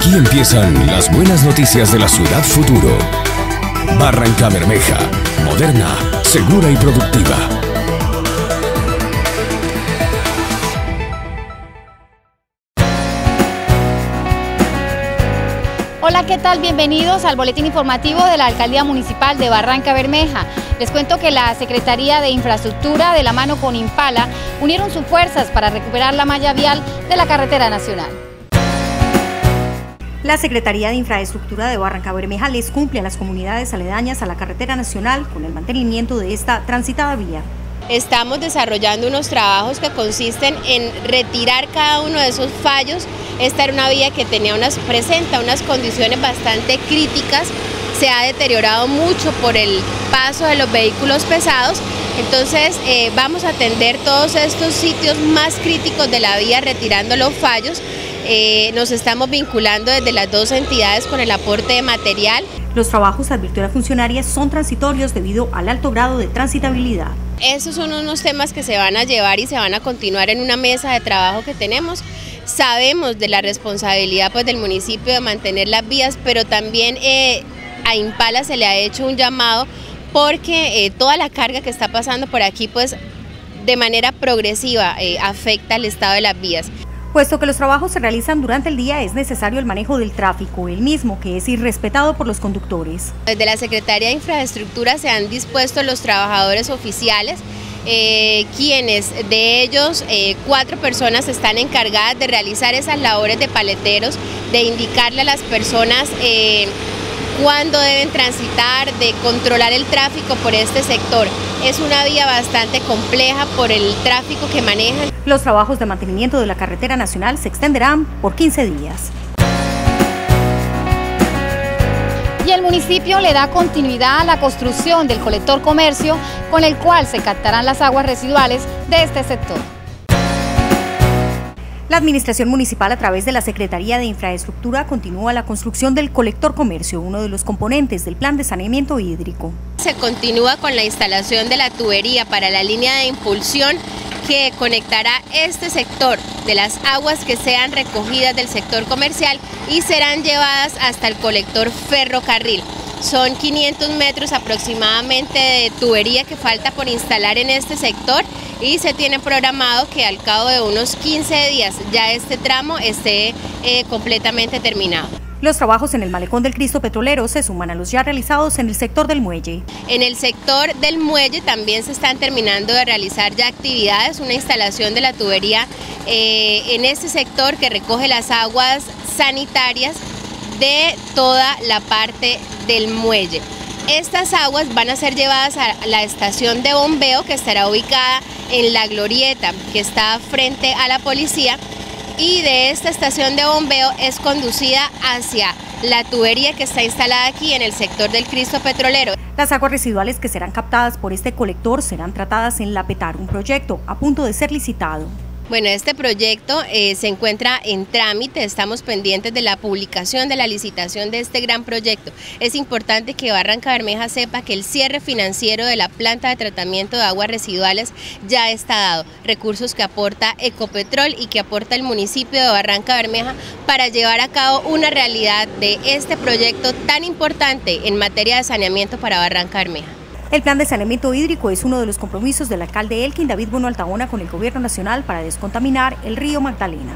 Aquí empiezan las buenas noticias de la ciudad futuro. Barranca Bermeja, moderna, segura y productiva. Hola, ¿qué tal? Bienvenidos al boletín informativo de la Alcaldía Municipal de Barranca Bermeja. Les cuento que la Secretaría de Infraestructura, de la mano con Impala, unieron sus fuerzas para recuperar la malla vial de la carretera nacional. La Secretaría de Infraestructura de Barranca Bermeja les cumple a las comunidades aledañas a la carretera nacional con el mantenimiento de esta transitada vía. Estamos desarrollando unos trabajos que consisten en retirar cada uno de esos fallos. Esta era una vía que tenía unas, presenta unas condiciones bastante críticas se ha deteriorado mucho por el paso de los vehículos pesados, entonces eh, vamos a atender todos estos sitios más críticos de la vía retirando los fallos. Eh, nos estamos vinculando desde las dos entidades con el aporte de material. Los trabajos, advirtió la funcionaria, son transitorios debido al alto grado de transitabilidad. Esos son unos temas que se van a llevar y se van a continuar en una mesa de trabajo que tenemos. Sabemos de la responsabilidad pues, del municipio de mantener las vías, pero también eh, a Impala se le ha hecho un llamado porque eh, toda la carga que está pasando por aquí pues de manera progresiva eh, afecta al estado de las vías. Puesto que los trabajos se realizan durante el día, es necesario el manejo del tráfico, el mismo que es irrespetado por los conductores. Desde la Secretaría de Infraestructura se han dispuesto los trabajadores oficiales, eh, quienes de ellos cuatro personas están encargadas de realizar esas labores de paleteros, de indicarle a las personas cuándo deben transitar, de controlar el tráfico por este sector. Es una vía bastante compleja por el tráfico que manejan. Los trabajos de mantenimiento de la carretera nacional se extenderán por 15 días. Y el municipio le da continuidad a la construcción del colector comercio con el cual se captarán las aguas residuales de este sector. La Administración Municipal a través de la Secretaría de Infraestructura continúa la construcción del colector comercio, uno de los componentes del plan de saneamiento hídrico. Se continúa con la instalación de la tubería para la línea de impulsión que conectará este sector de las aguas que sean recogidas del sector comercial y serán llevadas hasta el colector ferrocarril. Son 500 metros aproximadamente de tubería que falta por instalar en este sector y se tiene programado que al cabo de unos 15 días ya este tramo esté eh, completamente terminado. Los trabajos en el malecón del Cristo Petrolero se suman a los ya realizados en el sector del muelle. En el sector del muelle también se están terminando de realizar ya actividades, una instalación de la tubería eh, en este sector que recoge las aguas sanitarias de toda la parte del muelle. Estas aguas van a ser llevadas a la estación de bombeo que estará ubicada en la glorieta que está frente a la policía y de esta estación de bombeo es conducida hacia la tubería que está instalada aquí en el sector del Cristo Petrolero. Las aguas residuales que serán captadas por este colector serán tratadas en La Petar, un proyecto a punto de ser licitado. Bueno, este proyecto eh, se encuentra en trámite, estamos pendientes de la publicación de la licitación de este gran proyecto. Es importante que Barranca Bermeja sepa que el cierre financiero de la planta de tratamiento de aguas residuales ya está dado, recursos que aporta Ecopetrol y que aporta el municipio de Barranca Bermeja para llevar a cabo una realidad de este proyecto tan importante en materia de saneamiento para Barranca Bermeja. El plan de saneamiento hídrico es uno de los compromisos del alcalde Elkin David Bueno Altaona con el gobierno nacional para descontaminar el río Magdalena.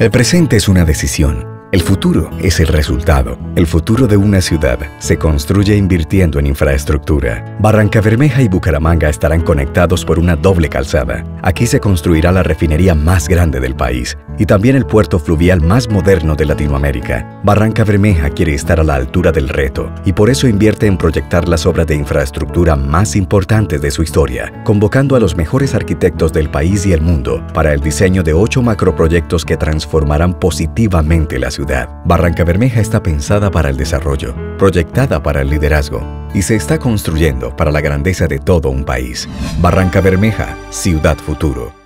El presente es una decisión el futuro es el resultado. El futuro de una ciudad se construye invirtiendo en infraestructura. Barranca Bermeja y Bucaramanga estarán conectados por una doble calzada. Aquí se construirá la refinería más grande del país y también el puerto fluvial más moderno de Latinoamérica. Barranca Bermeja quiere estar a la altura del reto y por eso invierte en proyectar las obras de infraestructura más importantes de su historia, convocando a los mejores arquitectos del país y el mundo para el diseño de ocho macroproyectos que transformarán positivamente la ciudad. Barranca Bermeja está pensada para el desarrollo, proyectada para el liderazgo y se está construyendo para la grandeza de todo un país. Barranca Bermeja, Ciudad Futuro.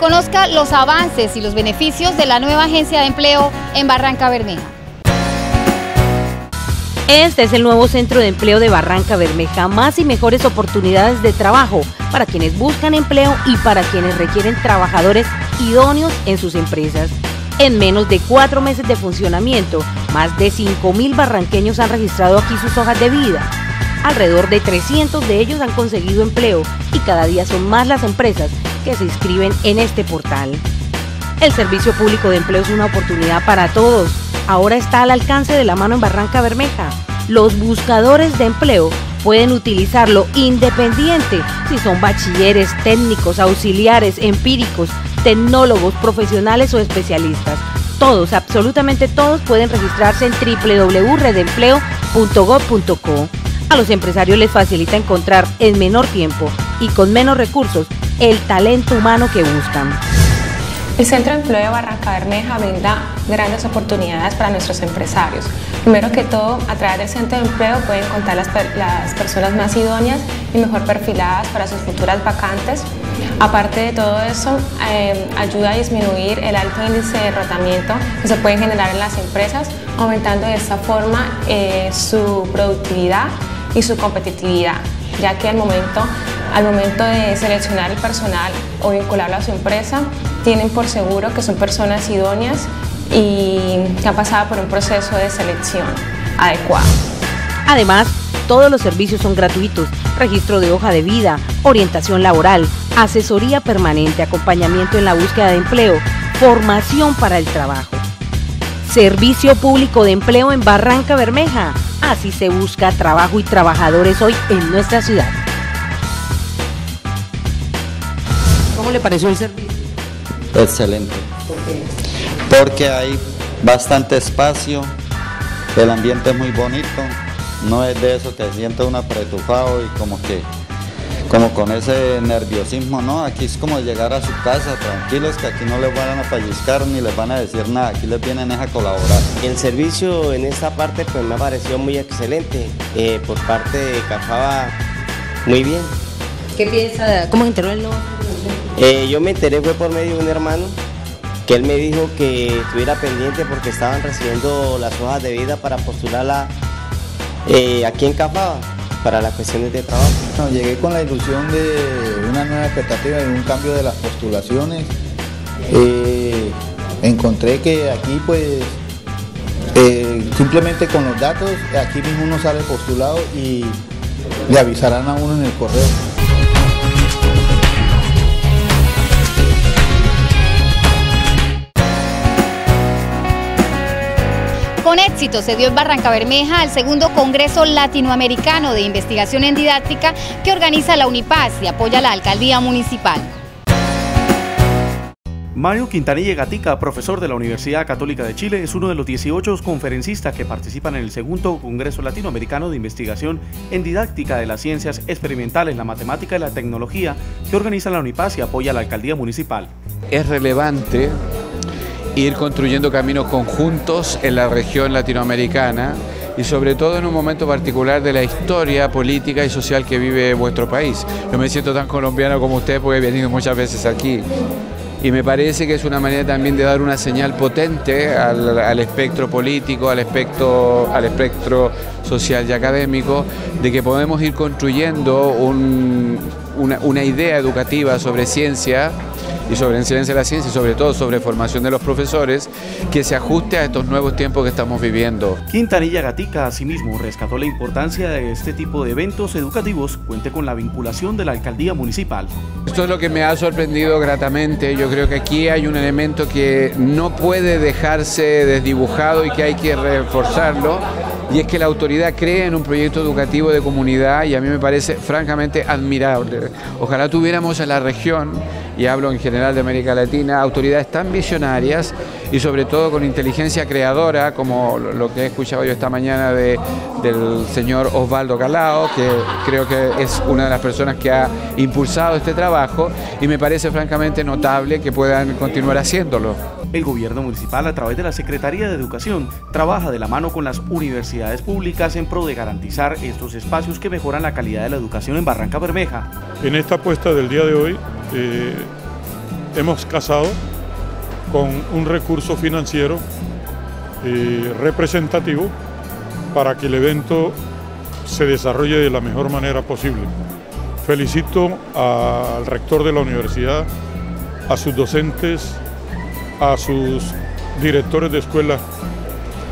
Conozca los avances y los beneficios de la nueva agencia de empleo en Barranca Bermeja. Este es el nuevo centro de empleo de Barranca Bermeja, más y mejores oportunidades de trabajo para quienes buscan empleo y para quienes requieren trabajadores idóneos en sus empresas. En menos de cuatro meses de funcionamiento, más de 5.000 barranqueños han registrado aquí sus hojas de vida. Alrededor de 300 de ellos han conseguido empleo y cada día son más las empresas que se inscriben en este portal. El Servicio Público de Empleo es una oportunidad para todos ahora está al alcance de la mano en Barranca Bermeja. Los buscadores de empleo pueden utilizarlo independiente si son bachilleres, técnicos, auxiliares, empíricos, tecnólogos, profesionales o especialistas. Todos, absolutamente todos pueden registrarse en www.redempleo.gov.co. A los empresarios les facilita encontrar en menor tiempo y con menos recursos el talento humano que buscan. El Centro de Empleo de Barranca Bermeja brinda grandes oportunidades para nuestros empresarios. Primero que todo, a través del Centro de Empleo pueden contar las, personas más idóneas y mejor perfiladas para sus futuras vacantes. Aparte de todo eso, eh, ayuda a disminuir el alto índice de rotamiento que se puede generar en las empresas, aumentando de esta forma eh, su productividad y su competitividad, ya que al momento, al momento de seleccionar el personal o vincularlo a su empresa, tienen por seguro que son personas idóneas y que han pasado por un proceso de selección adecuado. Además, todos los servicios son gratuitos, registro de hoja de vida, orientación laboral, asesoría permanente, acompañamiento en la búsqueda de empleo, formación para el trabajo. Servicio Público de Empleo en Barranca Bermeja. Así se busca trabajo y trabajadores hoy en nuestra ciudad. ¿Cómo le pareció el servicio? Excelente. Porque hay bastante espacio, el ambiente es muy bonito, no es de eso que siente uno apretujado y como que como con ese nerviosismo, ¿no? Aquí es como llegar a su casa tranquilos, que aquí no les van a pellizcar ni les van a decir nada, aquí les vienen a colaborar. El servicio en esta parte pues me ha parecido muy excelente, eh, por parte de Cafaba muy bien. ¿Qué piensa? ¿Cómo enteró el nuevo eh, yo me enteré fue por medio de un hermano que él me dijo que estuviera pendiente porque estaban recibiendo las hojas de vida para postularla eh, aquí en Cafaba para las cuestiones de trabajo. llegué con la ilusión de una nueva expectativa de un cambio de las postulaciones. Eh, encontré que aquí pues simplemente con los datos, aquí mismo uno sale postulado y le avisarán a uno en el correo. Éxito se dio en Barranca Bermeja el segundo Congreso Latinoamericano de Investigación en Didáctica que organiza la UNIPAS y apoya la Alcaldía Municipal. Mario Quintanilla Gatica, profesor de la Universidad Católica de Chile, es uno de los 18 conferencistas que participan en el segundo Congreso Latinoamericano de Investigación en Didáctica de las Ciencias Experimentales, la Matemática y la Tecnología que organiza la UNIPAS y apoya la Alcaldía Municipal. Es relevante ir construyendo caminos conjuntos en la región latinoamericana y sobre todo en un momento particular de la historia política y social que vive vuestro país. No me siento tan colombiano como usted porque he venido muchas veces aquí y me parece que es una manera también de dar una señal potente al, espectro político, al espectro, al espectro social y académico, de que podemos ir construyendo una idea educativa sobre ciencia y sobre incidencia de la ciencia y sobre todo sobre formación de los profesores que se ajuste a estos nuevos tiempos que estamos viviendo. Quintanilla Gatica asimismo rescató la importancia de este tipo de eventos educativos, cuente con la vinculación de la alcaldía municipal. Esto es lo que me ha sorprendido gratamente, yo creo que aquí hay un elemento que no puede dejarse desdibujado y que hay que reforzarlo y es que la autoridad cree en un proyecto educativo de comunidad y a mí me parece francamente admirable. Ojalá tuviéramos en la región y hablo en general de América Latina, autoridades tan visionarias y sobre todo con inteligencia creadora, como lo que he escuchado yo esta mañana de, del señor Osvaldo Calao, que creo que es una de las personas que ha impulsado este trabajo y me parece francamente notable que puedan continuar haciéndolo. El gobierno municipal, a través de la Secretaría de Educación, trabaja de la mano con las universidades públicas en pro de garantizar estos espacios que mejoran la calidad de la educación en Barranca Bermeja. En esta apuesta del día de hoy, eh, hemos casado con un recurso financiero eh, representativo para que el evento se desarrolle de la mejor manera posible. Felicito al rector de la universidad, a sus docentes, a sus directores de escuela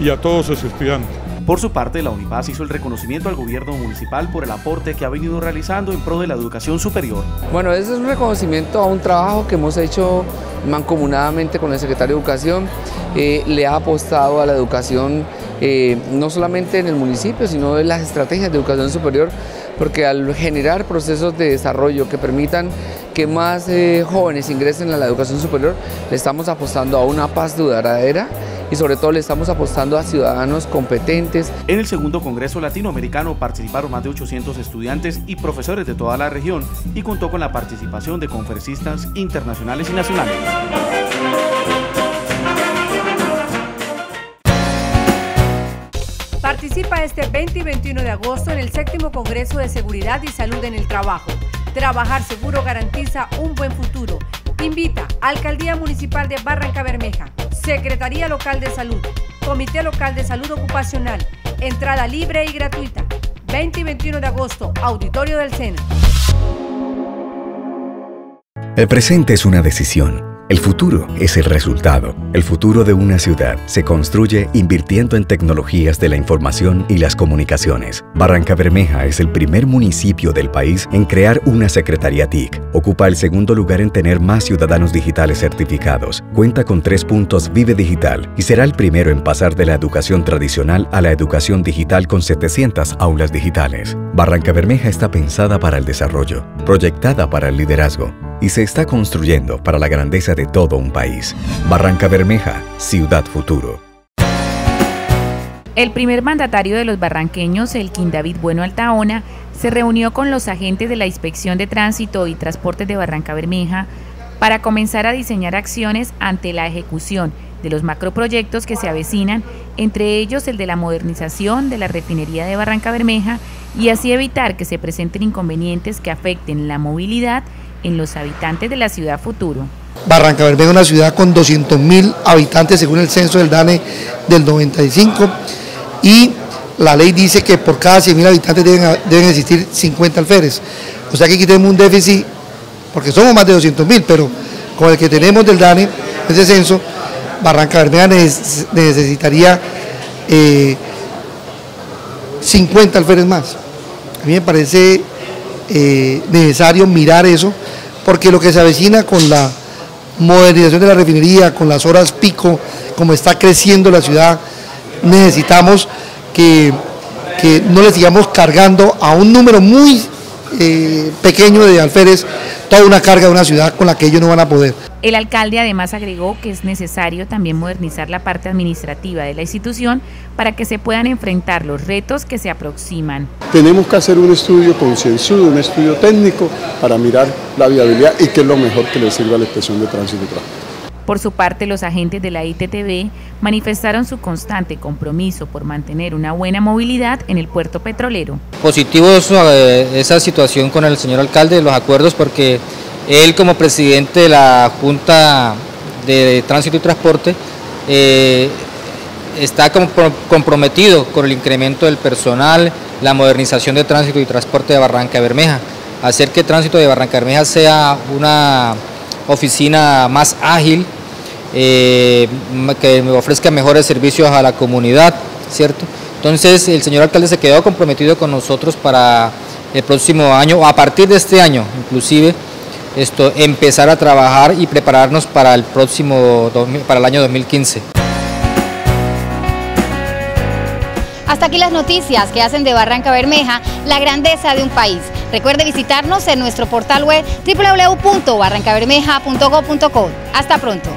y a todos sus estudiantes. Por su parte, la Unipaz hizo el reconocimiento al gobierno municipal por el aporte que ha venido realizando en pro de la educación superior. Bueno, ese es un reconocimiento a un trabajo que hemos hecho mancomunadamente con el secretario de Educación. Eh, le ha apostado a la educación eh, no solamente en el municipio, sino en las estrategias de educación superior, porque al generar procesos de desarrollo que permitan que más eh, jóvenes ingresen a la educación superior, le estamos apostando a una paz duradera y sobre todo le estamos apostando a ciudadanos competentes. En el segundo Congreso Latinoamericano participaron más de 800 estudiantes y profesores de toda la región y contó con la participación de conferencistas internacionales y nacionales. Participa este 20 y 21 de agosto en el séptimo Congreso de Seguridad y Salud en el Trabajo. Trabajar seguro garantiza un buen futuro. Invita Alcaldía Municipal de Barranca Bermeja, Secretaría Local de Salud, Comité Local de Salud Ocupacional, entrada libre y gratuita. 20 y 21 de agosto, Auditorio del SENA. El presente es una decisión el futuro es el resultado. El futuro de una ciudad se construye invirtiendo en tecnologías de la información y las comunicaciones. Barranca Bermeja es el primer municipio del país en crear una Secretaría TIC. Ocupa el segundo lugar en tener más ciudadanos digitales certificados. Cuenta con tres puntos Vive Digital y será el primero en pasar de la educación tradicional a la educación digital con 700 aulas digitales. Barranca Bermeja está pensada para el desarrollo, proyectada para el liderazgo y se está construyendo para la grandeza de todo un país. Barranca Bermeja, Ciudad Futuro. El primer mandatario de los barranqueños, el David Bueno Altaona, se reunió con los agentes de la Inspección de Tránsito y Transportes de Barranca Bermeja para comenzar a diseñar acciones ante la ejecución de los macroproyectos que se avecinan, entre ellos el de la modernización de la refinería de Barranca Bermeja y así evitar que se presenten inconvenientes que afecten la movilidad en los habitantes de la ciudad futuro. Barranca Bermeja es una ciudad con 200.000 habitantes según el censo del DANE del 95 y la ley dice que por cada 100.000 habitantes deben, existir 50 alférez. O sea que aquí tenemos un déficit, porque somos más de 200.000, pero con el que tenemos del DANE, ese censo, Barranca Bermeja necesitaría 50 eh, alférez más. A mí me parece eh, necesario mirar eso, porque lo que se avecina con la modernización de la refinería, con las horas pico, como está creciendo la ciudad, necesitamos que, no le sigamos cargando a un número muy eh, pequeño de alférez toda una carga de una ciudad con la que ellos no van a poder. El alcalde además agregó que es necesario también modernizar la parte administrativa de la institución para que se puedan enfrentar los retos que se aproximan. Tenemos que hacer un estudio concienzudo, un estudio técnico para mirar la viabilidad y qué es lo mejor que le sirva a la estación de tránsito y tránsito. Por su parte, los agentes de la ITTB manifestaron su constante compromiso por mantener una buena movilidad en el puerto petrolero. Positivo eh, esa situación con el señor alcalde, los acuerdos, porque él como presidente de la Junta de Tránsito y Transporte eh, está comprometido con el incremento del personal, la modernización de tránsito y transporte de Barranca Bermeja, hacer que el tránsito de Barranca Bermeja sea una oficina más ágil, eh, que ofrezca mejores servicios a la comunidad, ¿cierto? Entonces el señor alcalde se quedó comprometido con nosotros para el próximo año, o a partir de este año inclusive, esto, empezar a trabajar y prepararnos para el próximo, para el año 2015. Hasta aquí las noticias que hacen de Barranca Bermeja la grandeza de un país. Recuerde visitarnos en nuestro portal web www.barrancabermeja.go.co. Hasta pronto.